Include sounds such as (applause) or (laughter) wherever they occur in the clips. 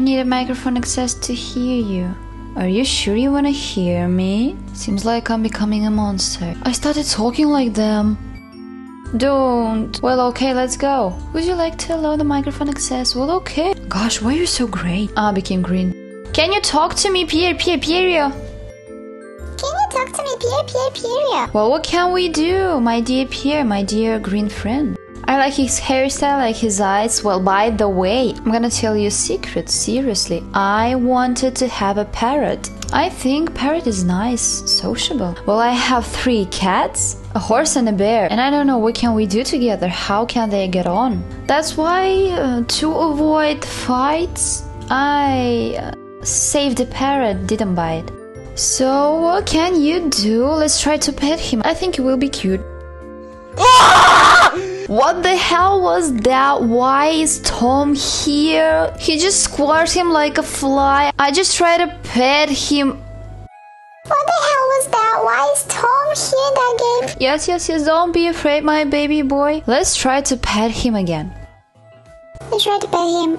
I need a microphone access to hear you. Are you sure you wanna hear me? Seems like I'm becoming a monster. I started talking like them. Don't. Well, okay, let's go. Would you like to allow the microphone access? Well, okay. Gosh, why are you so great? Ah, became green. Can you talk to me, Pierre, Pierre, Pierre? Can you talk to me, Pierre, Pierre, Pierre? Well, what can we do, my dear Pierre, my dear green friend? I like his hairstyle, like his eyes. Well, by the way, I'm gonna tell you a secret, seriously. I wanted to have a parrot. I think parrot is nice, sociable. Well, I have three cats, a horse and a bear, and I don't know what can we do together. How can they get on? That's why, uh, to avoid fights, I uh, saved the parrot, didn't buy it. So, what can you do? Let's try to pet him. I think it will be cute. What the hell was that? Why is Tom here? He just squashed him like a fly. I just tried to pet him. What the hell was that? Why is Tom here again? Yes, yes, yes, don't be afraid, my baby boy. Let's try to pet him again. Let's try to pet him.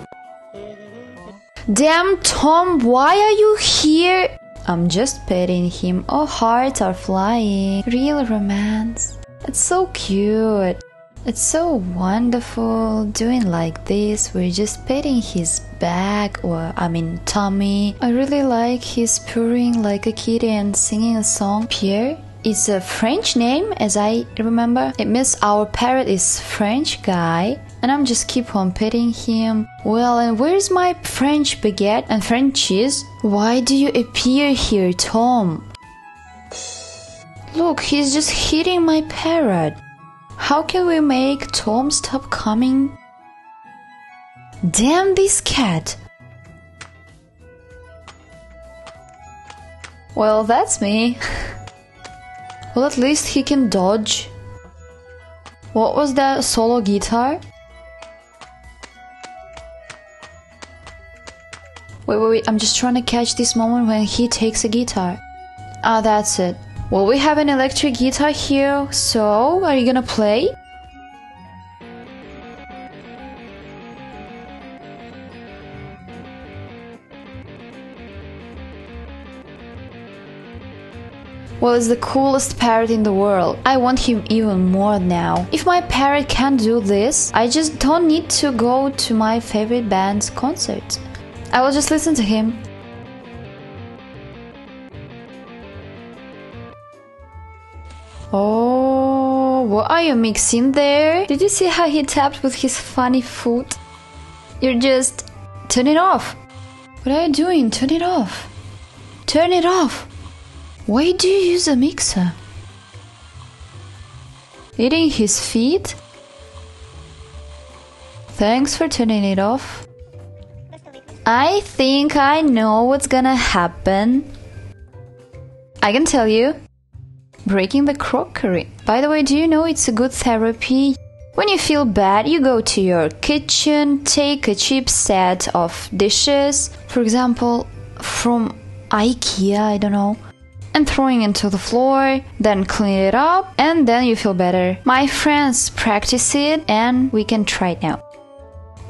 Damn, Tom, why are you here? I'm just petting him. Oh, hearts are flying. Real romance. It's so cute. It's so wonderful doing like this. We're just petting his back or I mean tummy. I really like his purring like a kitty and singing a song. Pierre is a French name as I remember. It means our parrot is French guy. And I'm just keep on petting him. Well, and where's my French baguette and French cheese? Why do you appear here, Tom? Look, he's just hitting my parrot. How can we make Tom stop coming? Damn this cat! Well, that's me. (laughs) well, at least he can dodge. What was that solo guitar? Wait, wait, wait, I'm just trying to catch this moment when he takes a guitar. Ah, that's it. Well, we have an electric guitar here, so are you gonna play? Well, it's the coolest parrot in the world. I want him even more now. If my parrot can't do this, I just don't need to go to my favorite band's concert. I will just listen to him. What are you mixing there? Did you see how he tapped with his funny foot? You're just... Turn it off. What are you doing? Turn it off. Turn it off. Why do you use a mixer? Eating his feet? Thanks for turning it off. I think I know what's gonna happen. I can tell you. Breaking the crockery. By the way, do you know it's a good therapy? When you feel bad, you go to your kitchen, take a cheap set of dishes, for example, from IKEA, I don't know, and throwing into the floor, then clean it up, and then you feel better. My friends practice it, and we can try it now.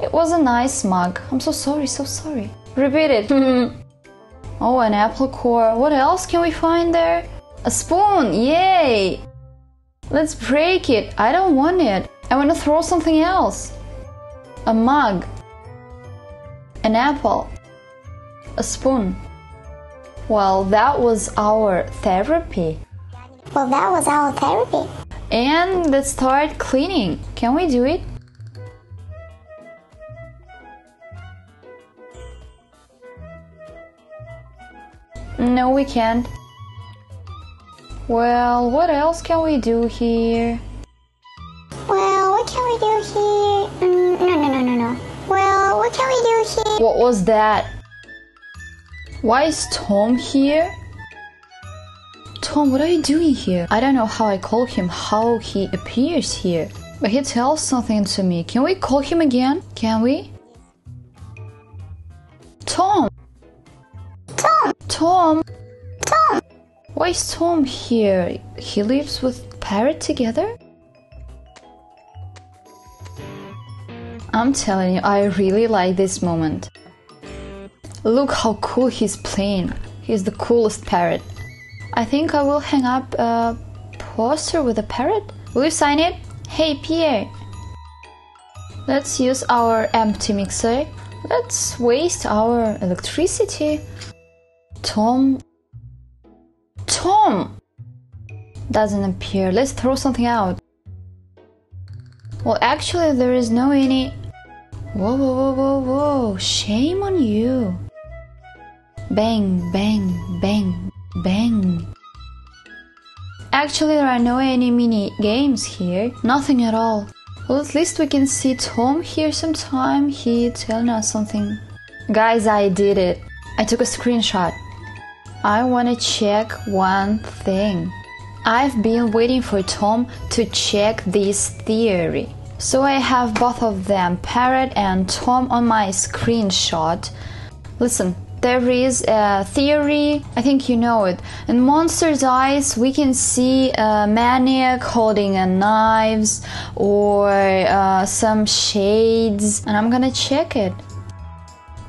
It was a nice mug. I'm so sorry, so sorry. Repeat it. (laughs) oh, an apple core. What else can we find there? A spoon, yay! Let's break it. I don't want it. I want to throw something else. A mug. An apple. A spoon. Well, that was our therapy. Well, that was our therapy. And let's start cleaning. Can we do it? No, we can't. Well, what else can we do here? Well, what can we do here? Mm, no, no, no, no, no. Well, what can we do here? What was that? Why is Tom here? Tom, what are you doing here? I don't know how I call him, how he appears here. But he tells something to me. Can we call him again? Can we? Tom! Tom! Tom! Tom! Why is Tom here? He lives with Parrot together? I'm telling you, I really like this moment. Look how cool he's playing. He's the coolest parrot. I think I will hang up a poster with a parrot. Will you sign it? Hey Pierre. Let's use our empty mixer. Let's waste our electricity. Tom. Tom! Doesn't appear. Let's throw something out. Well, actually, there is no any. Whoa, whoa, whoa, whoa, whoa. Shame on you. Bang, bang, bang, bang. Actually, there are no any mini games here. Nothing at all. Well, at least we can see Tom here sometime. He telling us something. Guys, I did it. I took a screenshot. I want to check one thing. I've been waiting for Tom to check this theory. So I have both of them, Parrot and Tom, on my screenshot. Listen, there is a theory, I think you know it. In Monster's Eyes, we can see a maniac holding a knives or uh, some shades, and I'm gonna check it.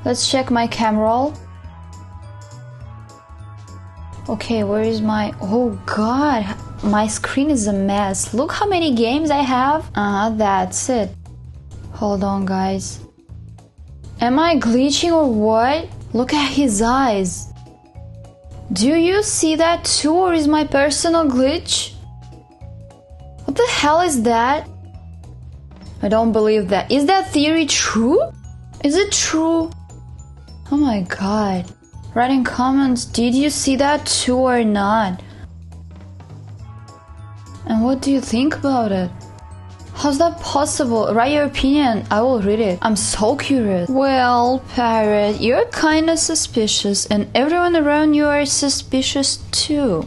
Let's check my camera roll. Okay, where is my. Oh god, my screen is a mess. Look how many games I have. Uh huh, that's it. Hold on, guys. Am I glitching or what? Look at his eyes. Do you see that too, or is my personal glitch? What the hell is that? I don't believe that. Is that theory true? Is it true? Oh my god. Write in comments, did you see that too or not? And what do you think about it? How's that possible? Write your opinion. I will read it. I'm so curious. Well, Parrot, you're kinda suspicious, and everyone around you are suspicious too.